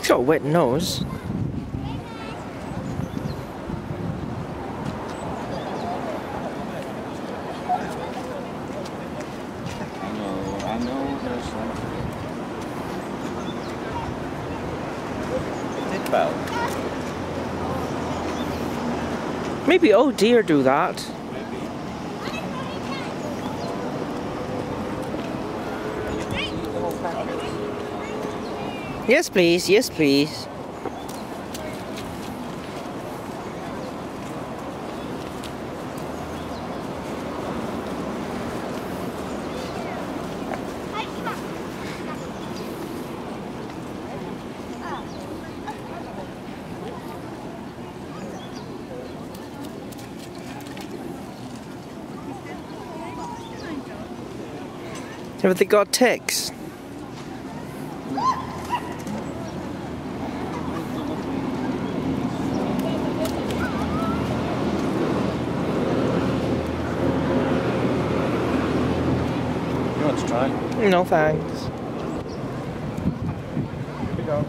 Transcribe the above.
He's got a wet nose. Maybe oh dear do that. Yes please, yes please. Have they got ticks? You want to try? No thanks. Here we go.